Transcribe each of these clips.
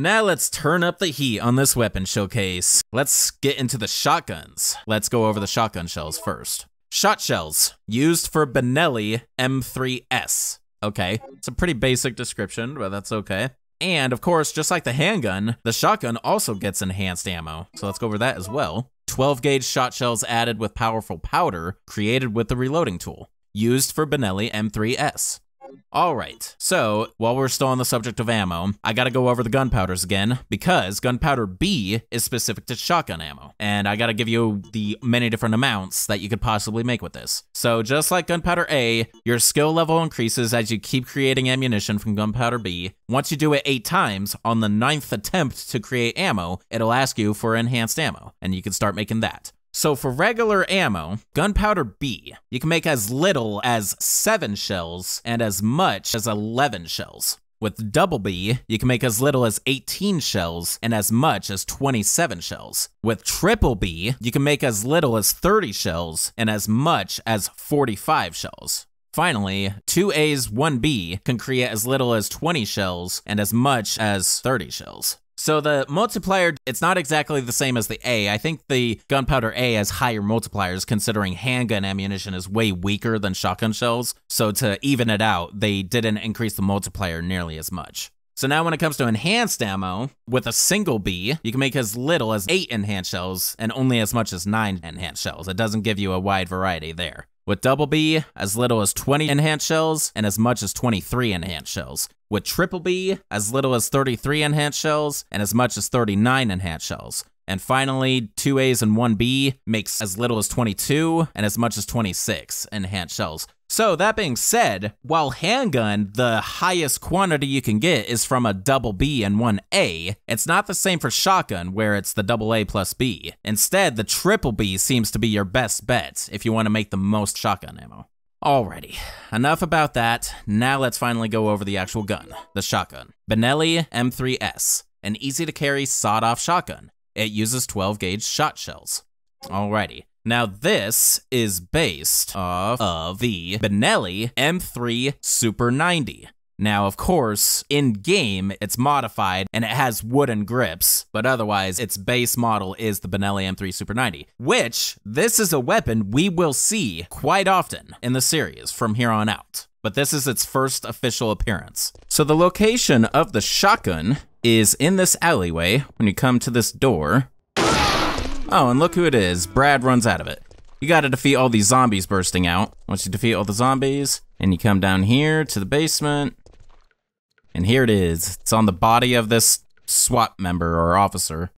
Now let's turn up the heat on this weapon showcase. Let's get into the shotguns. Let's go over the shotgun shells first. Shot shells, used for Benelli M3S. Okay, it's a pretty basic description, but that's okay. And of course, just like the handgun, the shotgun also gets enhanced ammo. So let's go over that as well. 12 gauge shot shells added with powerful powder, created with the reloading tool, used for Benelli M3S. All right, so while we're still on the subject of ammo, I gotta go over the gunpowders again because gunpowder B is specific to shotgun ammo, and I gotta give you the many different amounts that you could possibly make with this. So just like gunpowder A, your skill level increases as you keep creating ammunition from gunpowder B. Once you do it eight times, on the ninth attempt to create ammo, it'll ask you for enhanced ammo, and you can start making that. So for regular ammo, gunpowder B, you can make as little as 7 shells and as much as 11 shells. With double B, you can make as little as 18 shells and as much as 27 shells. With triple B, you can make as little as 30 shells and as much as 45 shells. Finally, 2A's 1B can create as little as 20 shells and as much as 30 shells. So the multiplier, it's not exactly the same as the A. I think the gunpowder A has higher multipliers considering handgun ammunition is way weaker than shotgun shells. So to even it out, they didn't increase the multiplier nearly as much. So now when it comes to enhanced ammo, with a single B, you can make as little as 8 enhanced shells and only as much as 9 enhanced shells. It doesn't give you a wide variety there. With double B, as little as 20 enhanced shells and as much as 23 enhanced shells with triple B, as little as 33 enhanced shells and as much as 39 enhanced shells. And finally, 2As and 1B makes as little as 22 and as much as 26 enhanced shells. So that being said, while handgun, the highest quantity you can get is from a double B and one A, it's not the same for shotgun where it's the double A plus B. Instead, the triple B seems to be your best bet if you want to make the most shotgun ammo. Alrighty, enough about that. Now let's finally go over the actual gun, the shotgun. Benelli M3S, an easy to carry sawed off shotgun. It uses 12 gauge shot shells. Alrighty, now this is based off of the Benelli M3 Super 90. Now, of course, in game, it's modified and it has wooden grips, but otherwise, its base model is the Benelli M3 Super 90, which this is a weapon we will see quite often in the series from here on out. But this is its first official appearance. So the location of the shotgun is in this alleyway when you come to this door. Oh, and look who it is. Brad runs out of it. You gotta defeat all these zombies bursting out. Once you defeat all the zombies, and you come down here to the basement, and here it is. It's on the body of this SWAT member or officer.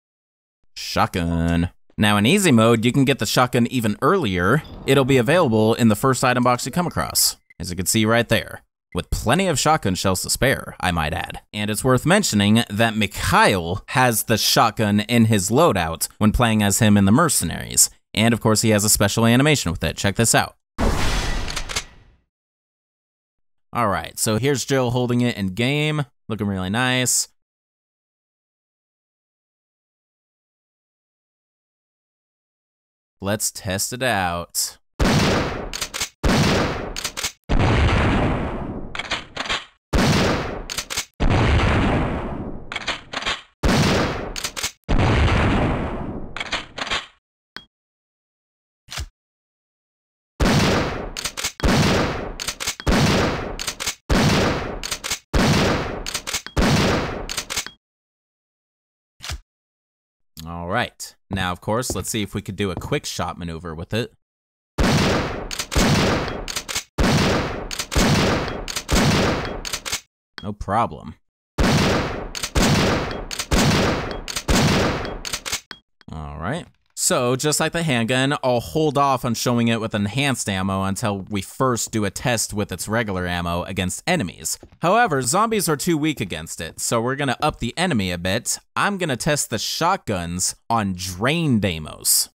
Shotgun. Now in easy mode, you can get the shotgun even earlier. It'll be available in the first item box you come across, as you can see right there. With plenty of shotgun shells to spare, I might add. And it's worth mentioning that Mikhail has the shotgun in his loadout when playing as him in the Mercenaries. And of course, he has a special animation with it. Check this out. All right, so here's Jill holding it in game, looking really nice. Let's test it out. All right. Now, of course, let's see if we could do a quick shot maneuver with it. No problem. All right. So, just like the handgun, I'll hold off on showing it with enhanced ammo until we first do a test with its regular ammo against enemies. However, zombies are too weak against it, so we're gonna up the enemy a bit. I'm gonna test the shotguns on Drain Deimos.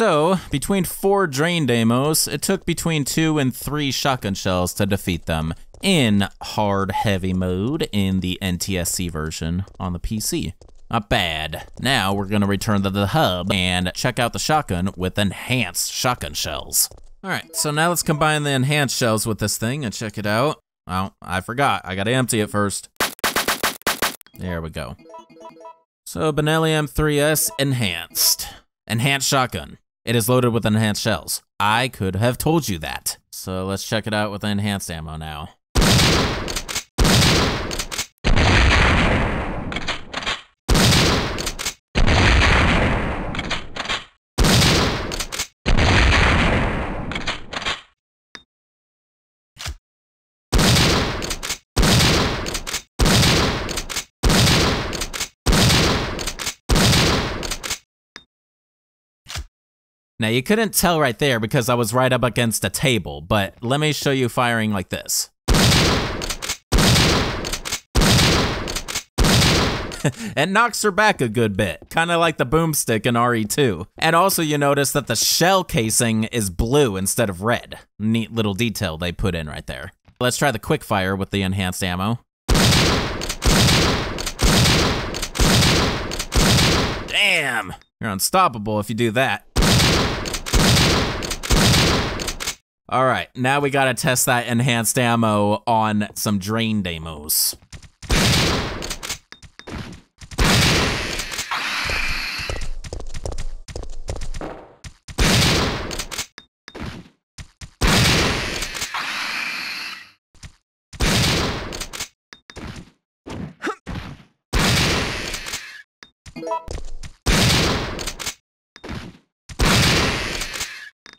So, between four Drain Deimos, it took between two and three shotgun shells to defeat them in hard heavy mode in the NTSC version on the PC. Not bad. Now we're gonna return to the hub and check out the shotgun with enhanced shotgun shells. All right, so now let's combine the enhanced shells with this thing and check it out. Oh, I forgot. I gotta empty it first. There we go. So Benelli M3S Enhanced. Enhanced shotgun. It is loaded with enhanced shells. I could have told you that. So let's check it out with enhanced ammo now. Now you couldn't tell right there because I was right up against a table, but let me show you firing like this. it knocks her back a good bit, kind of like the boomstick in RE2. And also you notice that the shell casing is blue instead of red. Neat little detail they put in right there. Let's try the quick fire with the enhanced ammo. Damn! You're unstoppable if you do that. All right, now we gotta test that enhanced ammo on some Drain Deimos.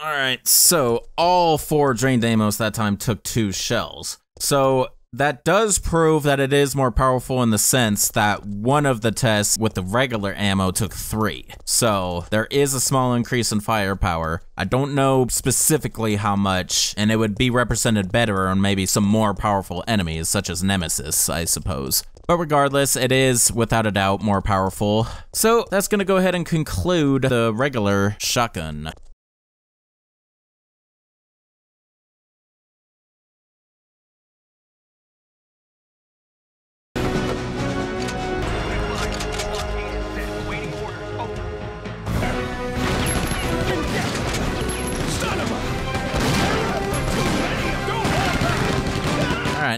All right, so all four Drain Deimos that time took two shells. So that does prove that it is more powerful in the sense that one of the tests with the regular ammo took three. So there is a small increase in firepower. I don't know specifically how much, and it would be represented better on maybe some more powerful enemies, such as Nemesis, I suppose. But regardless, it is without a doubt more powerful. So that's gonna go ahead and conclude the regular shotgun.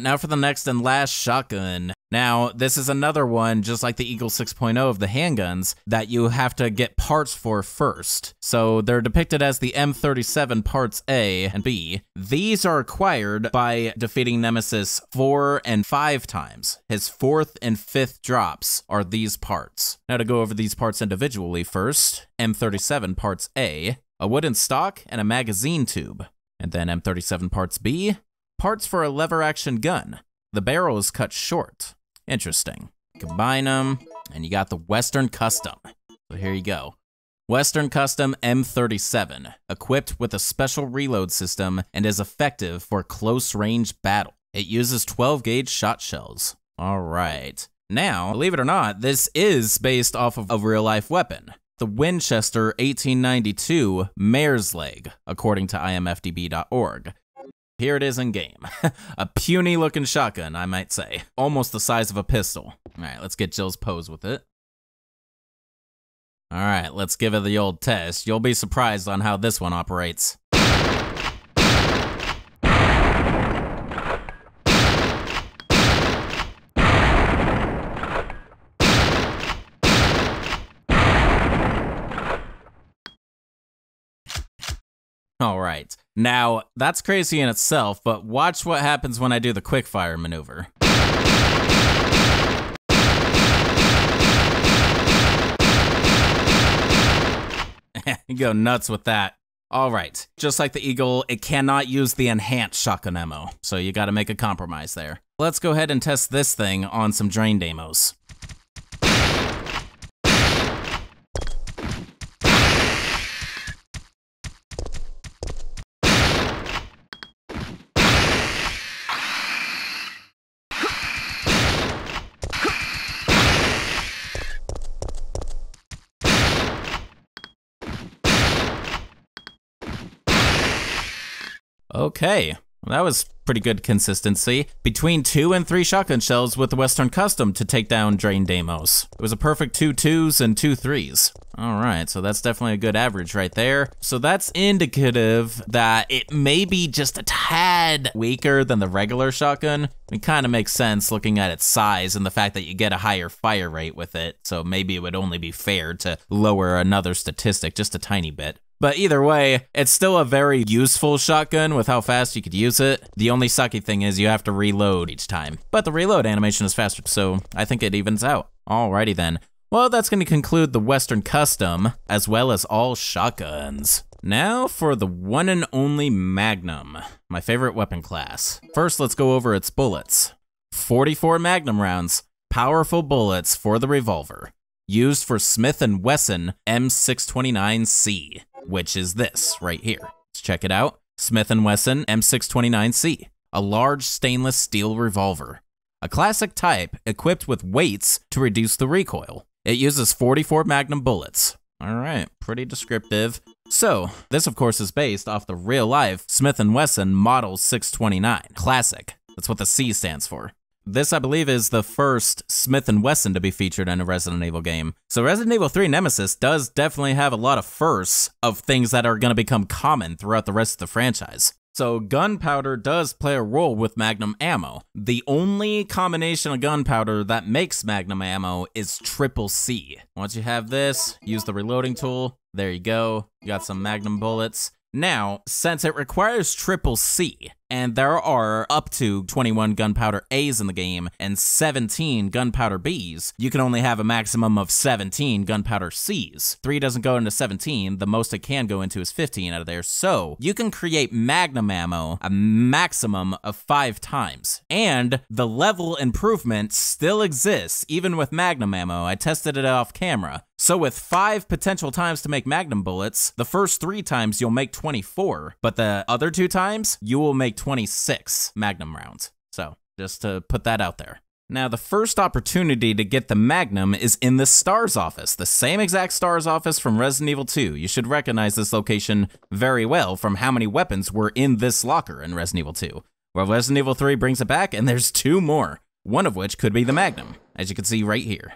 Now for the next and last shotgun. Now, this is another one, just like the Eagle 6.0 of the handguns, that you have to get parts for first. So they're depicted as the M37 parts A and B. These are acquired by defeating Nemesis four and five times. His fourth and fifth drops are these parts. Now to go over these parts individually first, M37 parts A, a wooden stock, and a magazine tube. And then M37 parts B, parts for a lever action gun. The barrel is cut short. Interesting. Combine them, and you got the Western Custom. So here you go. Western Custom M37, equipped with a special reload system and is effective for close range battle. It uses 12 gauge shot shells. All right. Now, believe it or not, this is based off of a real life weapon. The Winchester 1892 Mare's Leg, according to imfdb.org. Here it is in game. a puny looking shotgun, I might say. Almost the size of a pistol. All right, let's get Jill's pose with it. All right, let's give it the old test. You'll be surprised on how this one operates. All right. Now, that's crazy in itself, but watch what happens when I do the quickfire maneuver. you go nuts with that. All right. Just like the Eagle, it cannot use the enhanced shotgun ammo, so you gotta make a compromise there. Let's go ahead and test this thing on some Drain Deimos. Okay, that was pretty good consistency. Between two and three shotgun shells with the Western Custom to take down Drain Deimos. It was a perfect two twos and two threes. All right, so that's definitely a good average right there. So that's indicative that it may be just a tad weaker than the regular shotgun. It kind of makes sense looking at its size and the fact that you get a higher fire rate with it. So maybe it would only be fair to lower another statistic just a tiny bit. But either way, it's still a very useful shotgun with how fast you could use it. The only sucky thing is you have to reload each time. But the reload animation is faster, so I think it evens out. Alrighty then. Well, that's going to conclude the Western Custom, as well as all shotguns. Now for the one and only Magnum, my favorite weapon class. First, let's go over its bullets. 44 Magnum rounds, powerful bullets for the revolver, used for Smith & Wesson M629C, which is this right here. Let's check it out. Smith & Wesson M629C, a large stainless steel revolver. A classic type equipped with weights to reduce the recoil. It uses 44 Magnum bullets. All right, pretty descriptive. So, this of course is based off the real-life Smith & Wesson Model 629 Classic. That's what the C stands for. This, I believe, is the first Smith & Wesson to be featured in a Resident Evil game. So Resident Evil 3 Nemesis does definitely have a lot of firsts of things that are going to become common throughout the rest of the franchise. So gunpowder does play a role with magnum ammo. The only combination of gunpowder that makes magnum ammo is triple C. Once you have this, use the reloading tool. There you go. You got some magnum bullets. Now, since it requires triple C, and there are up to 21 gunpowder A's in the game and 17 gunpowder B's, you can only have a maximum of 17 gunpowder C's. 3 doesn't go into 17, the most it can go into is 15 out of there, so you can create magnum ammo a maximum of 5 times. And the level improvement still exists even with magnum ammo. I tested it off camera. So with 5 potential times to make magnum bullets, the first 3 times you'll make 24, but the other 2 times you will make 26 Magnum rounds. So, just to put that out there. Now, the first opportunity to get the Magnum is in the STARS office, the same exact STARS office from Resident Evil 2. You should recognize this location very well from how many weapons were in this locker in Resident Evil 2. Well, Resident Evil 3 brings it back, and there's two more, one of which could be the Magnum, as you can see right here.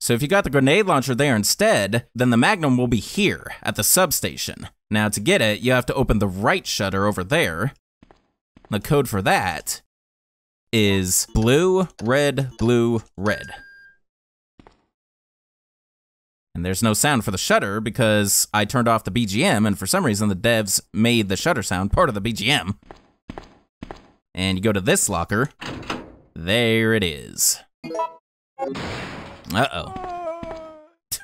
So if you got the grenade launcher there instead, then the Magnum will be here at the substation. Now to get it, you have to open the right shutter over there, the code for that is blue, red, blue, red. And there's no sound for the shutter because I turned off the BGM, and for some reason the devs made the shutter sound part of the BGM. And you go to this locker. There it is. Uh-oh.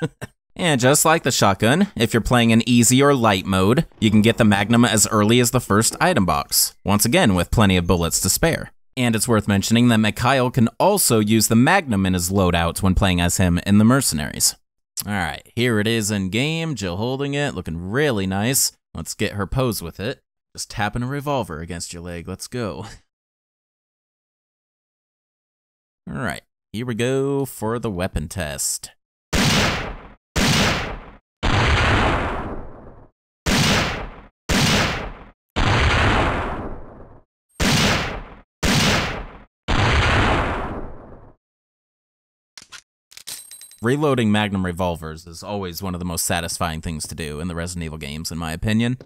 And just like the shotgun, if you're playing in easy or light mode, you can get the Magnum as early as the first item box, once again with plenty of bullets to spare. And it's worth mentioning that Mikhail can also use the Magnum in his loadout when playing as him in the Mercenaries. Alright, here it is in game, Jill holding it, looking really nice. Let's get her pose with it. Just tapping a revolver against your leg, let's go. Alright, here we go for the weapon test. Reloading Magnum revolvers is always one of the most satisfying things to do in the Resident Evil games, in my opinion.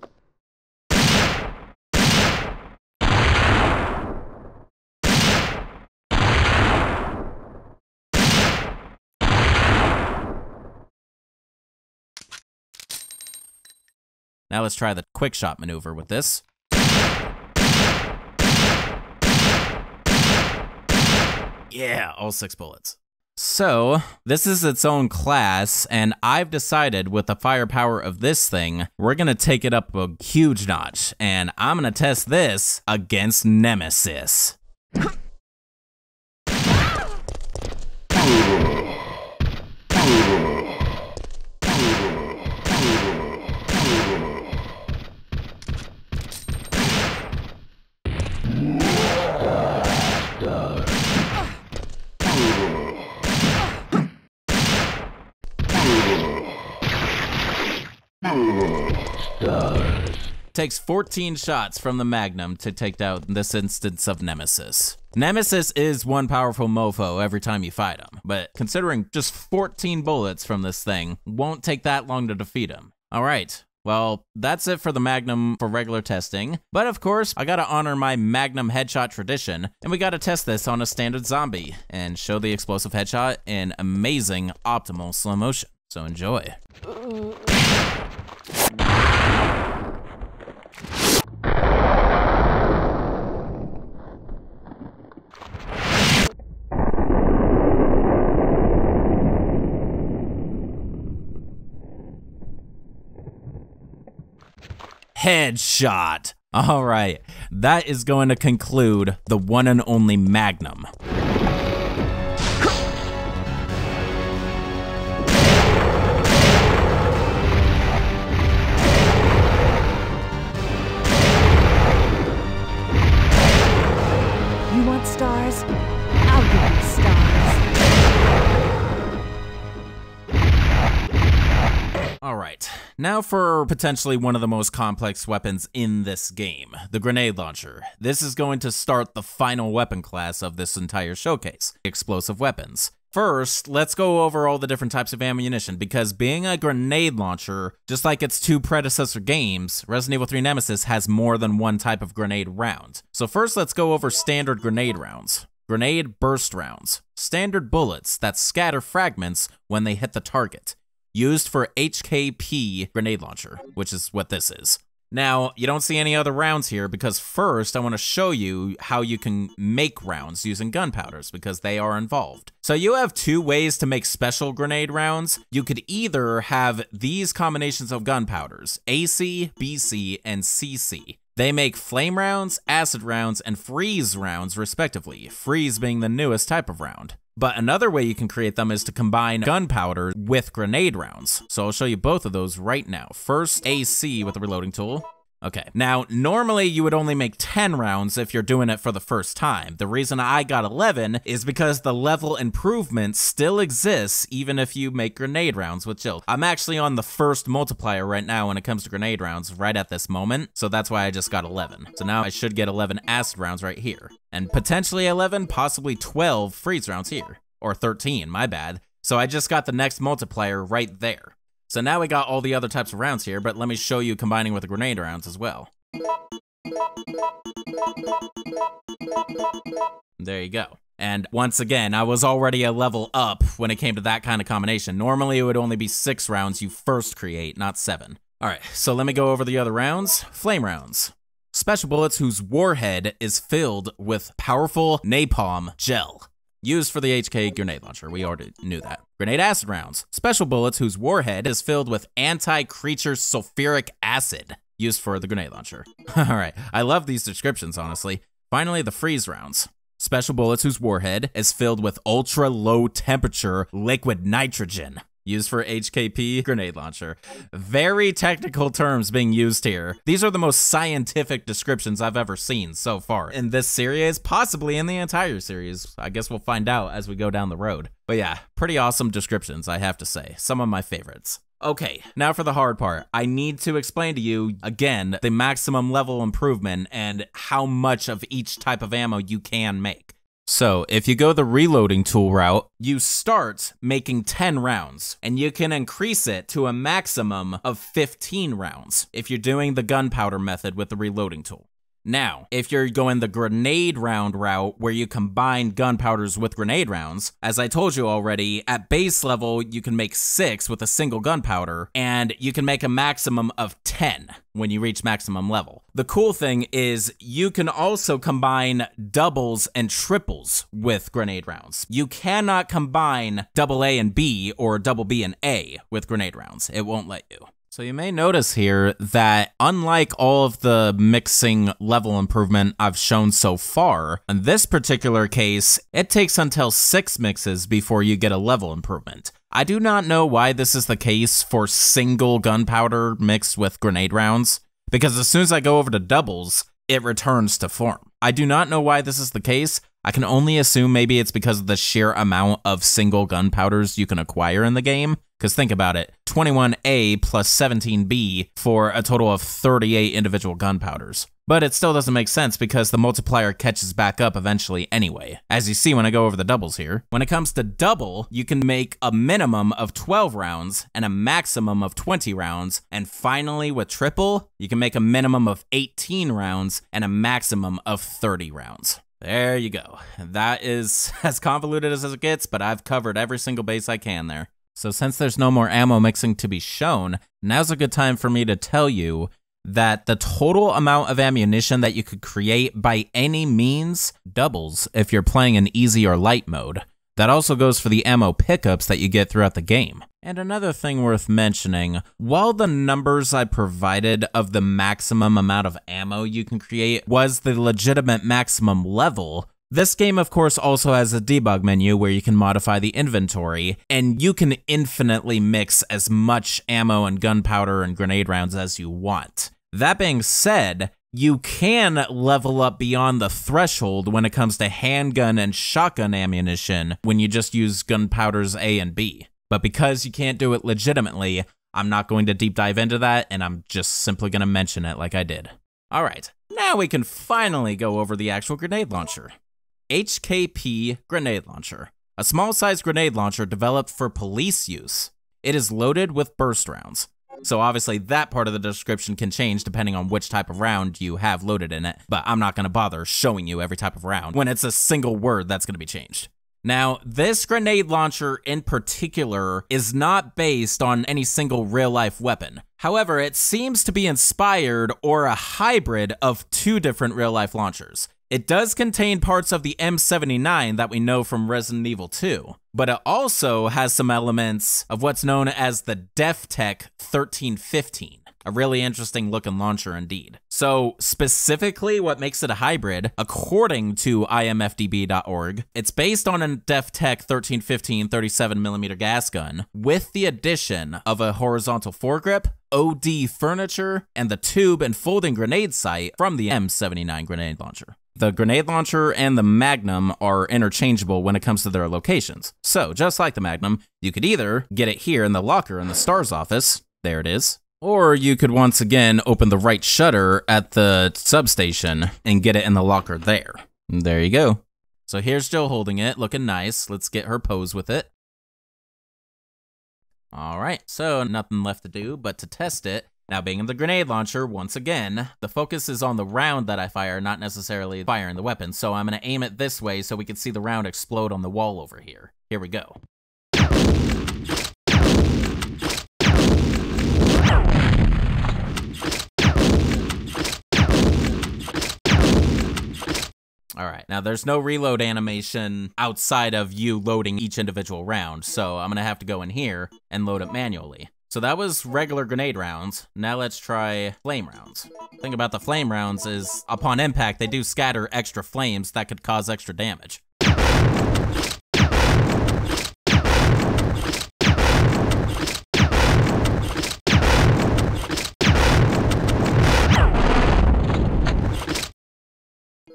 Now let's try the quick shot maneuver with this. Yeah, all six bullets. So, this is its own class, and I've decided with the firepower of this thing, we're gonna take it up a huge notch, and I'm gonna test this against Nemesis. Takes 14 shots from the Magnum to take down this instance of Nemesis. Nemesis is one powerful mofo every time you fight him, but considering just 14 bullets from this thing won't take that long to defeat him. Alright, well, that's it for the Magnum for regular testing. But of course, I gotta honor my Magnum headshot tradition, and we gotta test this on a standard zombie and show the explosive headshot in amazing optimal slow motion. So enjoy. Headshot. All right, that is going to conclude the one and only Magnum. You want stars? I'll give you stars. All right, now for potentially one of the most complex weapons in this game, the grenade launcher. This is going to start the final weapon class of this entire showcase, explosive weapons. First, let's go over all the different types of ammunition because being a grenade launcher, just like its two predecessor games, Resident Evil 3 Nemesis has more than one type of grenade round. So first, let's go over standard grenade rounds. Grenade burst rounds, standard bullets that scatter fragments when they hit the target, used for HKP grenade launcher, which is what this is. Now, you don't see any other rounds here because first I want to show you how you can make rounds using gunpowders because they are involved. So you have two ways to make special grenade rounds. You could either have these combinations of gunpowders, AC, BC, and CC. They make flame rounds, acid rounds, and freeze rounds respectively, freeze being the newest type of round. But another way you can create them is to combine gunpowder with grenade rounds. So I'll show you both of those right now. First, AC with the reloading tool. Okay, now normally you would only make 10 rounds if you're doing it for the first time. The reason I got 11 is because the level improvement still exists even if you make grenade rounds with Jill. I'm actually on the first multiplier right now when it comes to grenade rounds right at this moment, so that's why I just got 11. So now I should get 11 acid rounds right here, and potentially 11, possibly 12 freeze rounds here, or 13, my bad. So I just got the next multiplier right there. So now we got all the other types of rounds here, but let me show you combining with the grenade rounds as well. There you go. And once again, I was already a level up when it came to that kind of combination. Normally, it would only be six rounds you first create, not seven. All right, so let me go over the other rounds. Flame rounds. Special bullets whose warhead is filled with powerful napalm gel. Used for the HK grenade launcher, we already knew that. Grenade acid rounds. Special bullets whose warhead is filled with anti-creature sulfuric acid. Used for the grenade launcher. Alright, I love these descriptions, honestly. Finally, the freeze rounds. Special bullets whose warhead is filled with ultra low temperature liquid nitrogen. Used for HKP grenade launcher. Very technical terms being used here. These are the most scientific descriptions I've ever seen so far in this series, possibly in the entire series. I guess we'll find out as we go down the road. But yeah, pretty awesome descriptions, I have to say. Some of my favorites. Okay, now for the hard part. I need to explain to you, again, the maximum level improvement and how much of each type of ammo you can make. So, if you go the reloading tool route, you start making 10 rounds, and you can increase it to a maximum of 15 rounds if you're doing the gunpowder method with the reloading tool. Now, if you're going the grenade round route where you combine gunpowders with grenade rounds, as I told you already, at base level you can make 6 with a single gunpowder, and you can make a maximum of 10 when you reach maximum level. The cool thing is you can also combine doubles and triples with grenade rounds. You cannot combine double A and B or double B and A with grenade rounds. It won't let you. So you may notice here that unlike all of the mixing level improvement I've shown so far, in this particular case, it takes until six mixes before you get a level improvement. I do not know why this is the case for single gunpowder mixed with grenade rounds, because as soon as I go over to doubles, it returns to form. I do not know why this is the case. I can only assume maybe it's because of the sheer amount of single gunpowders you can acquire in the game. Because think about it 21A plus 17B for a total of 38 individual gunpowders. But it still doesn't make sense because the multiplier catches back up eventually anyway, as you see when I go over the doubles here. When it comes to double, you can make a minimum of 12 rounds and a maximum of 20 rounds, and finally with triple, you can make a minimum of 18 rounds and a maximum of 30 rounds. There you go. That is as convoluted as it gets, but I've covered every single base I can there. So since there's no more ammo mixing to be shown, now's a good time for me to tell you that the total amount of ammunition that you could create by any means doubles if you're playing in easy or light mode. That also goes for the ammo pickups that you get throughout the game. And another thing worth mentioning, while the numbers I provided of the maximum amount of ammo you can create was the legitimate maximum level, this game, of course, also has a debug menu where you can modify the inventory, and you can infinitely mix as much ammo and gunpowder and grenade rounds as you want. That being said, you can level up beyond the threshold when it comes to handgun and shotgun ammunition when you just use gunpowders A and B. But because you can't do it legitimately, I'm not going to deep dive into that, and I'm just simply going to mention it like I did. Alright, now we can finally go over the actual grenade launcher. HKP Grenade Launcher, a small sized grenade launcher developed for police use. It is loaded with burst rounds. So obviously that part of the description can change depending on which type of round you have loaded in it, but I'm not going to bother showing you every type of round when it's a single word that's going to be changed. Now, this grenade launcher in particular is not based on any single real life weapon. However, it seems to be inspired or a hybrid of two different real life launchers. It does contain parts of the M79 that we know from Resident Evil 2, but it also has some elements of what's known as the DefTech 1315 a really interesting looking launcher indeed. So, specifically, what makes it a hybrid, according to imfdb.org, it's based on a DefTech 1315 37mm gas gun with the addition of a horizontal foregrip, OD furniture, and the tube and folding grenade sight from the M79 grenade launcher. The grenade launcher and the Magnum are interchangeable when it comes to their locations. So, just like the Magnum, you could either get it here in the locker in the STARS office, there it is, or you could once again open the right shutter at the substation and get it in the locker there. There you go. So here's Jill holding it, looking nice. Let's get her pose with it. All right, so nothing left to do but to test it. Now, being in the grenade launcher, once again, the focus is on the round that I fire, not necessarily firing the weapon. So I'm to aim it this way so we can see the round explode on the wall over here. Here we go. All right. Now, there's no reload animation outside of you loading each individual round, so I'm to have to go in here and load it manually. So that was regular grenade rounds. Now let's try flame rounds. thing about the flame rounds is, upon impact, they do scatter extra flames that could cause extra damage.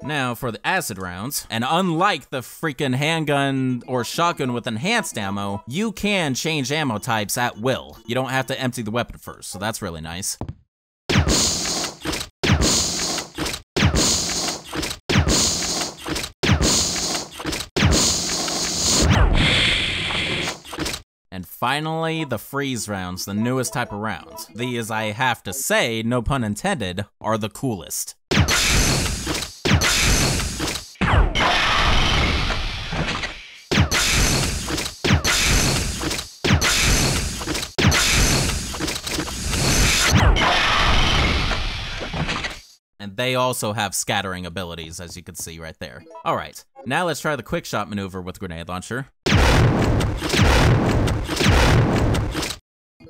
Now, for the acid rounds, and unlike the freaking handgun or shotgun with enhanced ammo, you can change ammo types at will. You don't have to empty the weapon first, so that's really nice. And finally, the freeze rounds, the newest type of rounds. These, I have to say, no pun intended, are the coolest. They also have scattering abilities, as you can see right there. All right, now let's try the quick shot maneuver with grenade launcher.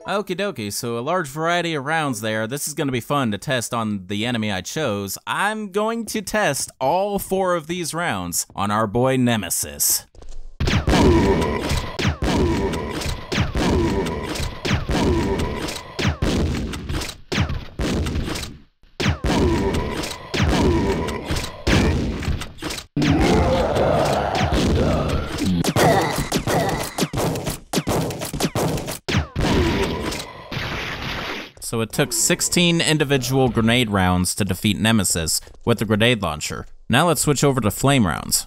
Okie dokie, so a large variety of rounds there. This is going to be fun to test on the enemy I chose. I'm going to test all four of these rounds on our boy Nemesis. So it took 16 individual grenade rounds to defeat Nemesis with the grenade launcher. Now let's switch over to flame rounds.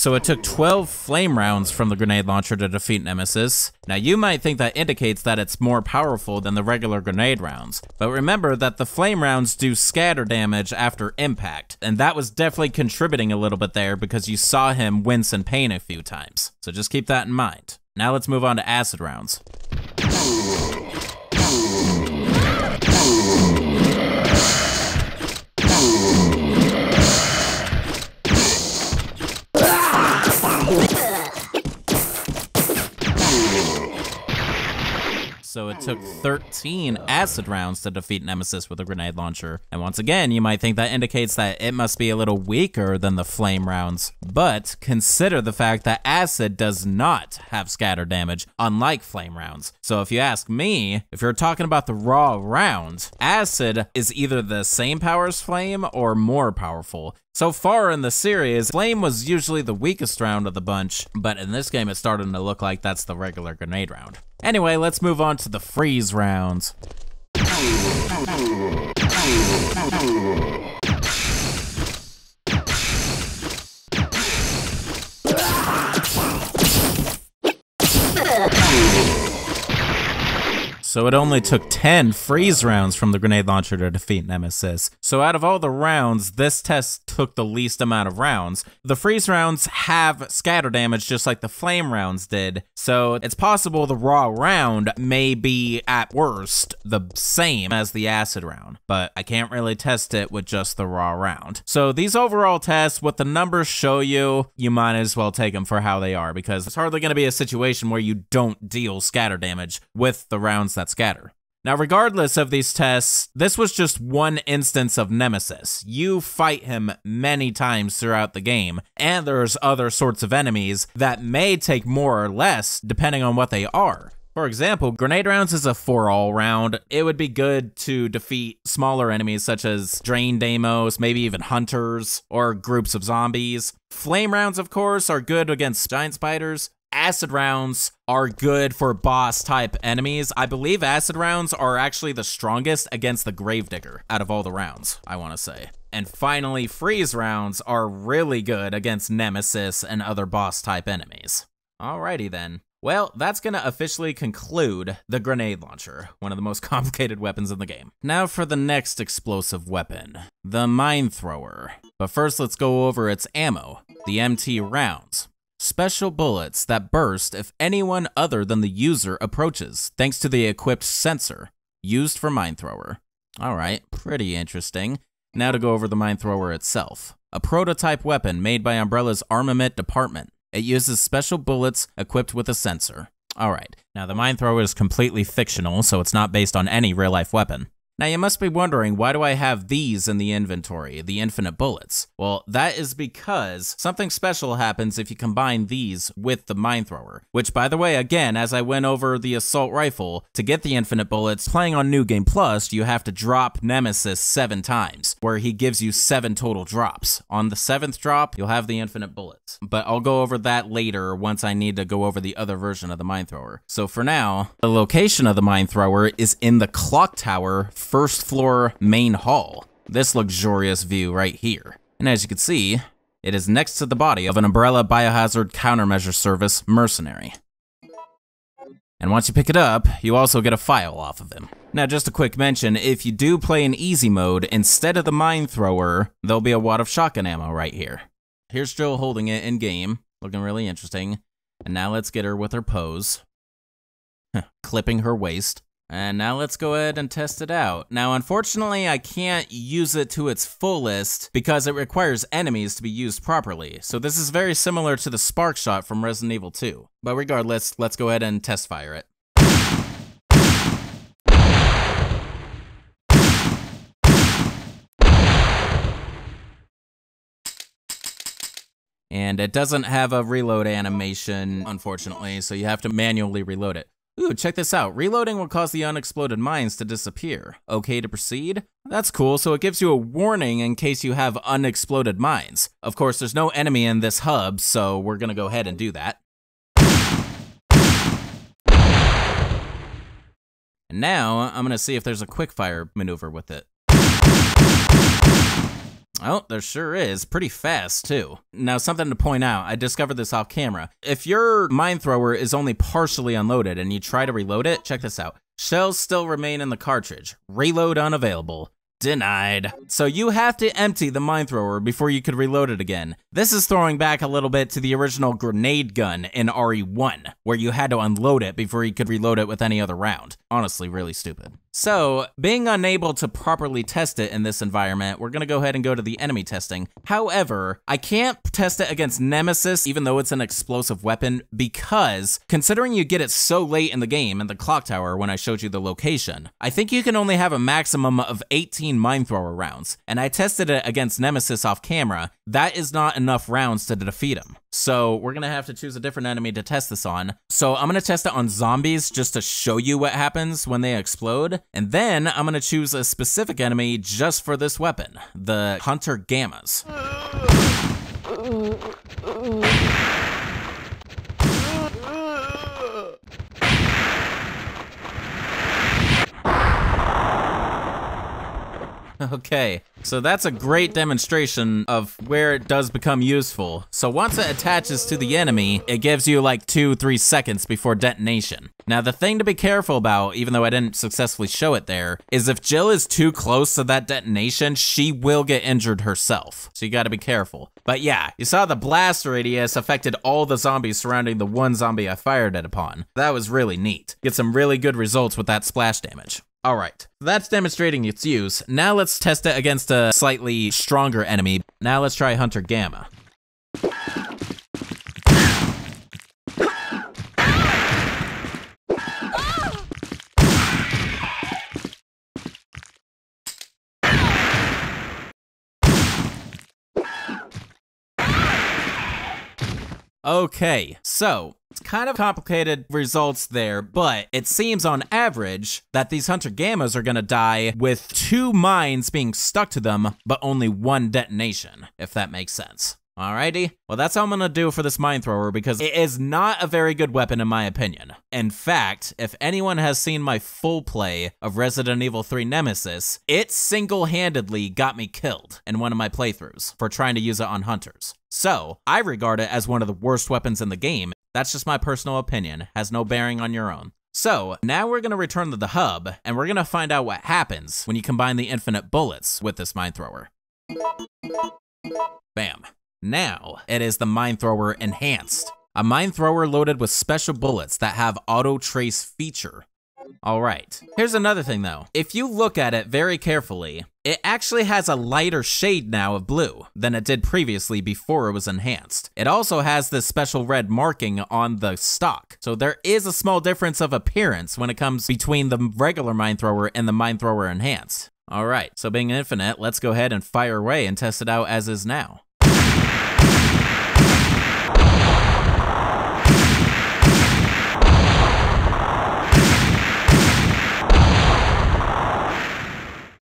So it took 12 flame rounds from the grenade launcher to defeat Nemesis. Now you might think that indicates that it's more powerful than the regular grenade rounds, but remember that the flame rounds do scatter damage after impact, and that was definitely contributing a little bit there because you saw him wince in pain a few times. So just keep that in mind. Now let's move on to acid rounds. So it took 13 acid rounds to defeat Nemesis with a grenade launcher. And once again, you might think that indicates that it must be a little weaker than the flame rounds. But consider the fact that acid does not have scatter damage, unlike flame rounds. So if you ask me, if you're talking about the raw round, acid is either the same power as flame or more powerful. So far in the series, Flame was usually the weakest round of the bunch, but in this game it's starting to look like that's the regular grenade round. Anyway, let's move on to the freeze rounds. So it only took 10 freeze rounds from the grenade launcher to defeat Nemesis. So out of all the rounds, this test took the least amount of rounds. The freeze rounds have scatter damage just like the flame rounds did. So it's possible the raw round may be at worst the same as the acid round, but I can't really test it with just the raw round. So these overall tests, what the numbers show you, you might as well take them for how they are because it's hardly going to be a situation where you don't deal scatter damage with the rounds that scatter. Now, regardless of these tests, this was just one instance of Nemesis. You fight him many times throughout the game, and there's other sorts of enemies that may take more or less depending on what they are. For example, grenade rounds is a four all round. It would be good to defeat smaller enemies such as Drain Deimos, maybe even hunters, or groups of zombies. Flame rounds, of course, are good against giant spiders acid rounds are good for boss type enemies. I believe acid rounds are actually the strongest against the Gravedigger out of all the rounds, I want to say. And finally, freeze rounds are really good against Nemesis and other boss type enemies. Alrighty then. Well, that's gonna officially conclude the grenade launcher, one of the most complicated weapons in the game. Now for the next explosive weapon, the mine thrower. But first let's go over its ammo, the MT rounds special bullets that burst if anyone other than the user approaches, thanks to the equipped sensor used for mine thrower. Alright, pretty interesting. Now to go over the mine thrower itself. A prototype weapon made by Umbrella's armament department. It uses special bullets equipped with a sensor. Alright, now the mine thrower is completely fictional, so it's not based on any real life weapon. Now you must be wondering, why do I have these in the inventory, the infinite bullets? Well, that is because something special happens if you combine these with the mine thrower. Which by the way, again, as I went over the assault rifle, to get the infinite bullets, playing on New Game Plus, you have to drop Nemesis seven times, where he gives you seven total drops. On the seventh drop, you'll have the infinite bullets. But I'll go over that later once I need to go over the other version of the mine thrower. So for now, the location of the mine thrower is in the clock tower first floor main hall. This luxurious view right here. And as you can see, it is next to the body of an Umbrella Biohazard Countermeasure Service mercenary. And once you pick it up, you also get a file off of him. Now, just a quick mention, if you do play in easy mode, instead of the mine thrower, there'll be a wad of shotgun ammo right here. Here's Jill holding it in game, looking really interesting. And now let's get her with her pose. Clipping her waist. And now let's go ahead and test it out. Now, unfortunately, I can't use it to its fullest because it requires enemies to be used properly. So this is very similar to the spark shot from Resident Evil 2. But regardless, let's go ahead and test fire it. And it doesn't have a reload animation, unfortunately, so you have to manually reload it. Ooh, check this out. Reloading will cause the unexploded mines to disappear. Okay to proceed? That's cool, so it gives you a warning in case you have unexploded mines. Of course, there's no enemy in this hub, so we're gonna go ahead and do that. And now, I'm gonna see if there's a quickfire maneuver with it. Oh, there sure is. Pretty fast, too. Now, something to point out. I discovered this off camera. If your mine thrower is only partially unloaded and you try to reload it, check this out. Shells still remain in the cartridge. Reload unavailable. Denied. So you have to empty the mine thrower before you could reload it again. This is throwing back a little bit to the original grenade gun in RE1, where you had to unload it before you could reload it with any other round. Honestly, really stupid. So, being unable to properly test it in this environment, we're gonna go ahead and go to the enemy testing. However, I can't test it against Nemesis, even though it's an explosive weapon, because considering you get it so late in the game in the clock tower when I showed you the location, I think you can only have a maximum of 18 mine thrower rounds. And I tested it against Nemesis off camera. That is not enough rounds to defeat him. So we're gonna have to choose a different enemy to test this on. So I'm gonna test it on zombies just to show you what happens when they explode. And then I'm gonna choose a specific enemy just for this weapon, the Hunter Gammas. Okay, so that's a great demonstration of where it does become useful. So once it attaches to the enemy, it gives you like two, three seconds before detonation. Now the thing to be careful about, even though I didn't successfully show it there, is if Jill is too close to that detonation, she will get injured herself. So you gotta be careful. But yeah, you saw the blast radius affected all the zombies surrounding the one zombie I fired it upon. That was really neat. Get some really good results with that splash damage. All right, that's demonstrating its use. Now let's test it against a slightly stronger enemy. Now let's try Hunter Gamma. Okay, so it's kind of complicated results there, but it seems on average that these Hunter Gammas are gonna die with two mines being stuck to them, but only one detonation, if that makes sense. Alrighty, well that's all I'm gonna do for this mine thrower because it is not a very good weapon in my opinion. In fact, if anyone has seen my full play of Resident Evil 3 Nemesis, it single-handedly got me killed in one of my playthroughs for trying to use it on hunters. So, I regard it as one of the worst weapons in the game. That's just my personal opinion, has no bearing on your own. So, now we're gonna return to the hub, and we're gonna find out what happens when you combine the infinite bullets with this mine thrower. Bam. Now, it is the mine thrower enhanced. A mine thrower loaded with special bullets that have auto trace feature. All right. Here's another thing though. If you look at it very carefully, it actually has a lighter shade now of blue than it did previously before it was enhanced. It also has this special red marking on the stock. So there is a small difference of appearance when it comes between the regular mine thrower and the mine thrower enhanced. All right, so being infinite, let's go ahead and fire away and test it out as is now.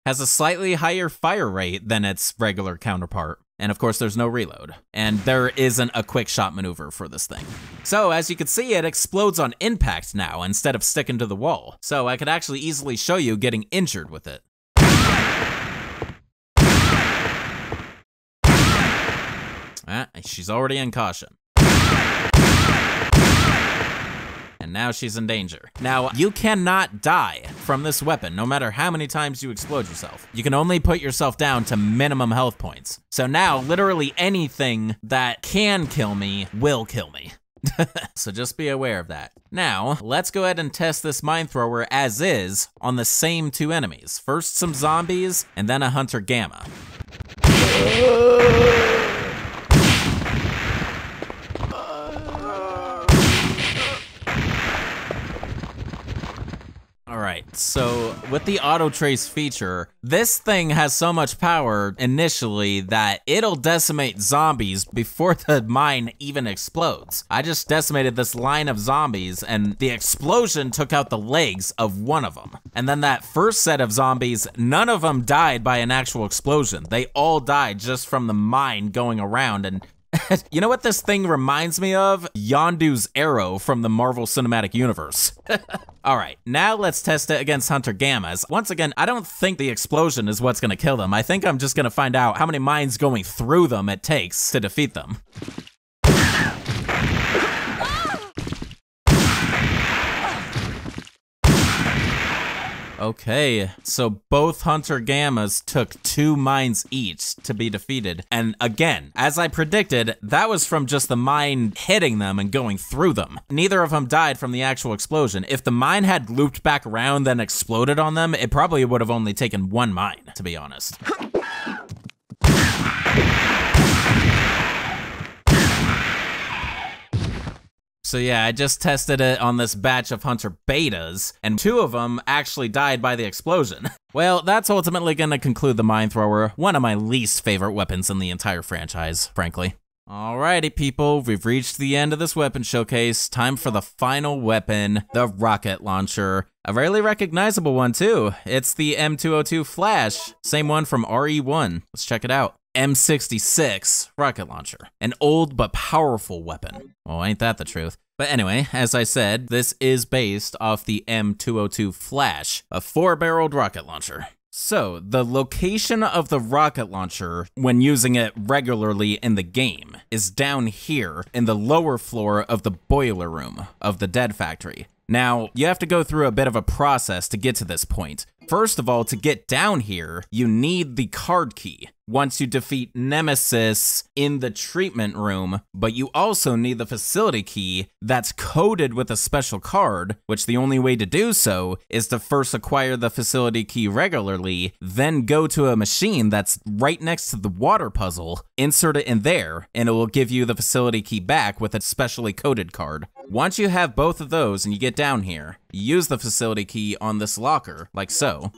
Has a slightly higher fire rate than its regular counterpart. And of course, there's no reload. And there isn't a quick shot maneuver for this thing. So as you can see, it explodes on impact now instead of sticking to the wall. So I could actually easily show you getting injured with it. Ah, she's already in caution. Now she's in danger. Now, you cannot die from this weapon, no matter how many times you explode yourself. You can only put yourself down to minimum health points. So now, literally anything that can kill me will kill me. so just be aware of that. Now, let's go ahead and test this mine thrower as is on the same two enemies. First some zombies, and then a Hunter Gamma. Alright, so with the auto trace feature, this thing has so much power initially that it'll decimate zombies before the mine even explodes. I just decimated this line of zombies and the explosion took out the legs of one of them. And then that first set of zombies, none of them died by an actual explosion. They all died just from the mine going around and you know what this thing reminds me of? Yondu's arrow from the Marvel Cinematic Universe. All right, now let's test it against Hunter Gammas. Once again, I don't think the explosion is what's gonna kill them. I think I'm just gonna find out how many mines going through them it takes to defeat them. Okay, so both Hunter Gammas took two mines each to be defeated. And again, as I predicted, that was from just the mine hitting them and going through them. Neither of them died from the actual explosion. If the mine had looped back around then exploded on them, it probably would have only taken one mine, to be honest. So yeah, I just tested it on this batch of Hunter betas, and two of them actually died by the explosion. well, that's ultimately gonna conclude the Mine Thrower, one of my least favorite weapons in the entire franchise, frankly. Alrighty, people, we've reached the end of this weapon showcase. Time for the final weapon, the rocket launcher. A rarely recognizable one, too. It's the M202 Flash, same one from RE1. Let's check it out. M66 rocket launcher, an old but powerful weapon. Well, ain't that the truth? But anyway, as I said, this is based off the M202 Flash, a four-barreled rocket launcher. So, the location of the rocket launcher, when using it regularly in the game, is down here in the lower floor of the boiler room of the Dead Factory. Now, you have to go through a bit of a process to get to this point. First of all, to get down here, you need the card key once you defeat Nemesis in the treatment room, but you also need the facility key that's coded with a special card, which the only way to do so is to first acquire the facility key regularly, then go to a machine that's right next to the water puzzle, insert it in there, and it will give you the facility key back with a specially coded card. Once you have both of those and you get down here, use the facility key on this locker, like so.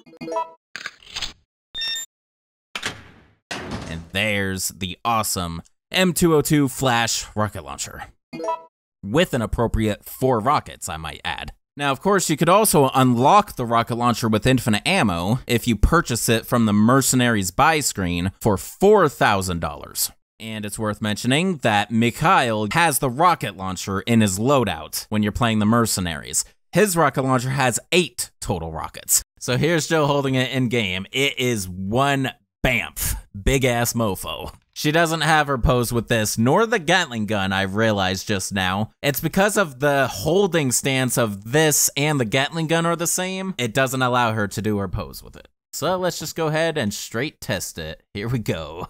There's the awesome M202 Flash rocket launcher. With an appropriate four rockets, I might add. Now, of course, you could also unlock the rocket launcher with infinite ammo if you purchase it from the Mercenaries buy screen for $4,000. And it's worth mentioning that Mikhail has the rocket launcher in his loadout when you're playing the Mercenaries. His rocket launcher has eight total rockets. So here's Joe holding it in game. It is one BAMF, big ass mofo. She doesn't have her pose with this, nor the Gatling gun, I've realized just now. It's because of the holding stance of this and the Gatling gun are the same, it doesn't allow her to do her pose with it. So let's just go ahead and straight test it. Here we go.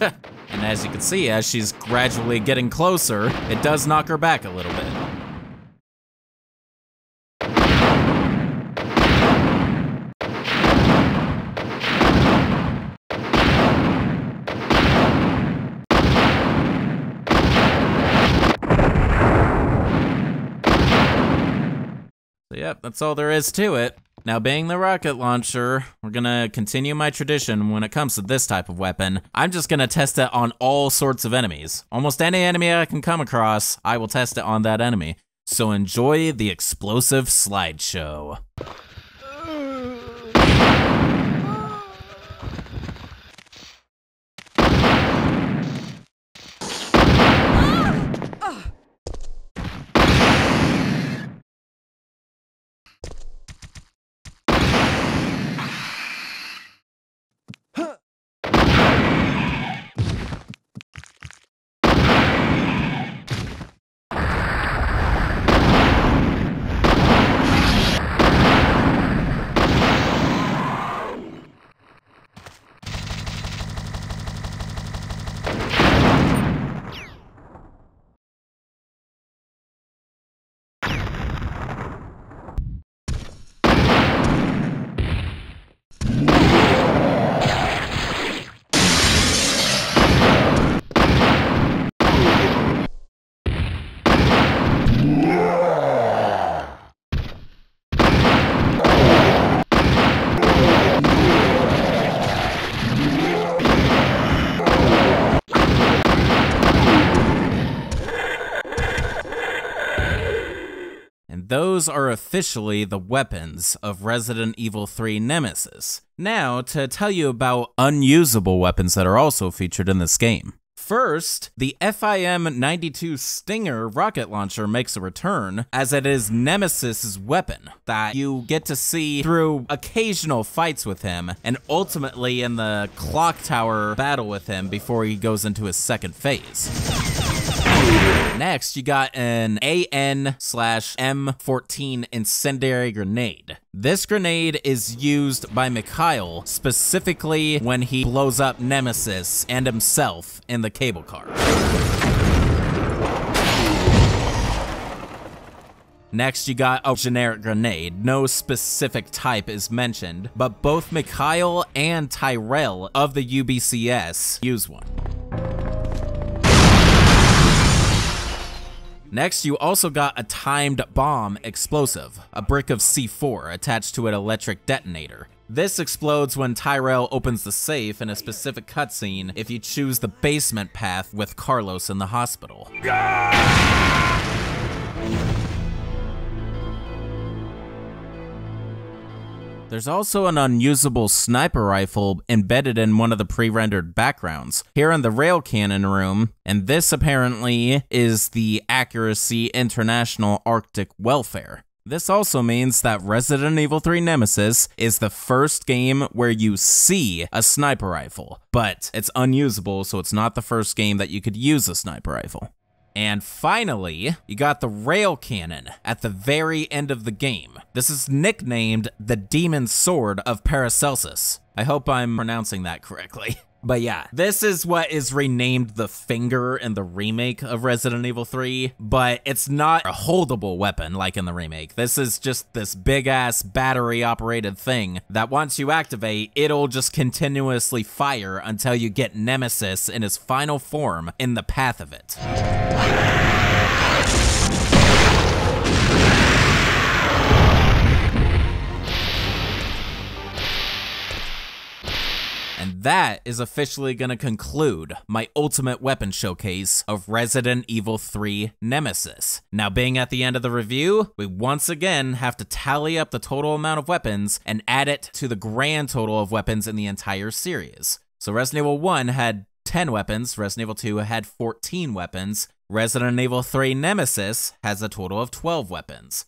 and as you can see, as she's gradually getting closer, it does knock her back a little bit. So, yep, that's all there is to it. Now, being the rocket launcher, we're gonna continue my tradition when it comes to this type of weapon. I'm just gonna test it on all sorts of enemies. Almost any enemy I can come across, I will test it on that enemy. So enjoy the explosive slideshow. Those are officially the weapons of Resident Evil 3 Nemesis. Now, to tell you about unusable weapons that are also featured in this game. First, the FIM 92 Stinger rocket launcher makes a return, as it is Nemesis's weapon that you get to see through occasional fights with him, and ultimately in the clock tower battle with him before he goes into his second phase. Next, you got an AN slash M14 incendiary grenade. This grenade is used by Mikhail specifically when he blows up Nemesis and himself in the cable car. Next, you got a generic grenade. No specific type is mentioned, but both Mikhail and Tyrell of the UBCS use one. Next, you also got a timed bomb explosive, a brick of C4 attached to an electric detonator. This explodes when Tyrell opens the safe in a specific cutscene if you choose the basement path with Carlos in the hospital. There's also an unusable sniper rifle embedded in one of the pre-rendered backgrounds here in the rail cannon room, and this apparently is the Accuracy International Arctic Warfare. This also means that Resident Evil 3 Nemesis is the first game where you see a sniper rifle, but it's unusable, so it's not the first game that you could use a sniper rifle. And finally, you got the rail cannon at the very end of the game. This is nicknamed the Demon Sword of Paracelsus. I hope I'm pronouncing that correctly. But yeah, this is what is renamed the finger in the remake of Resident Evil 3, but it's not a holdable weapon like in the remake. This is just this big ass battery operated thing that once you activate, it'll just continuously fire until you get Nemesis in his final form in the path of it. And that is officially going to conclude my ultimate weapon showcase of Resident Evil 3 Nemesis. Now, being at the end of the review, we once again have to tally up the total amount of weapons and add it to the grand total of weapons in the entire series. So Resident Evil 1 had 10 weapons, Resident Evil 2 had 14 weapons, Resident Evil 3 Nemesis has a total of 12 weapons.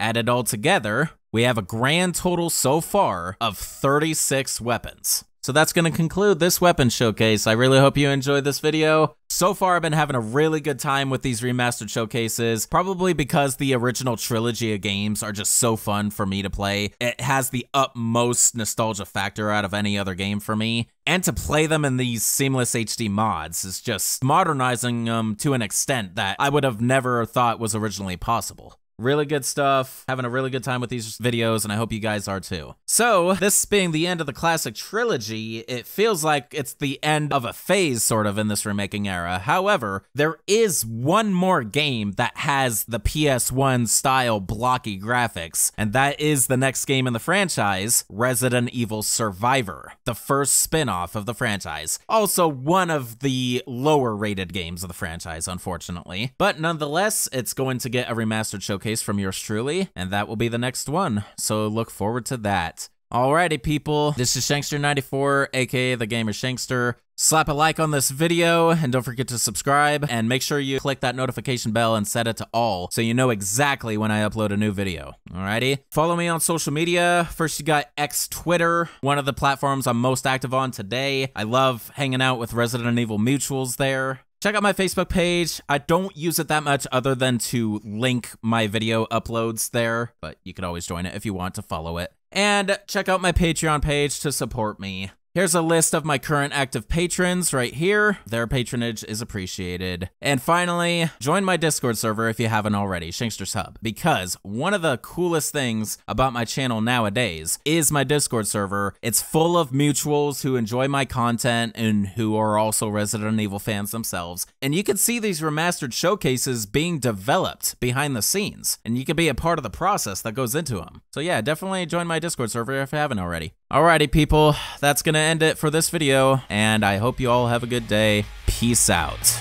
Added all together, we have a grand total so far of 36 weapons. So that's going to conclude this weapon showcase. I really hope you enjoyed this video. So far, I've been having a really good time with these remastered showcases, probably because the original trilogy of games are just so fun for me to play. It has the utmost nostalgia factor out of any other game for me. And to play them in these seamless HD mods is just modernizing them to an extent that I would have never thought was originally possible. Really good stuff. Having a really good time with these videos, and I hope you guys are too. So, this being the end of the classic trilogy, it feels like it's the end of a phase, sort of, in this remaking era. However, there is one more game that has the PS1 style blocky graphics, and that is the next game in the franchise, Resident Evil Survivor, the first spin off of the franchise. Also, one of the lower rated games of the franchise, unfortunately. But nonetheless, it's going to get a remastered showcase showcase from yours truly, and that will be the next one. So look forward to that. Alrighty, people, this is Shankster94, aka the Gamer Shankster. Slap a like on this video, and don't forget to subscribe, and make sure you click that notification bell and set it to all, so you know exactly when I upload a new video. Alrighty? Follow me on social media. First, you got X Twitter, one of the platforms I'm most active on today. I love hanging out with Resident Evil mutuals there. Check out my Facebook page. I don't use it that much other than to link my video uploads there, but you can always join it if you want to follow it. And check out my Patreon page to support me. Here's a list of my current active patrons right here. Their patronage is appreciated. And finally, join my Discord server if you haven't already, Shankster's Hub, because one of the coolest things about my channel nowadays is my Discord server. It's full of mutuals who enjoy my content and who are also Resident Evil fans themselves. And you can see these remastered showcases being developed behind the scenes, and you can be a part of the process that goes into them. So yeah, definitely join my Discord server if you haven't already. Alrighty, people, that's gonna end it for this video, and I hope you all have a good day. Peace out.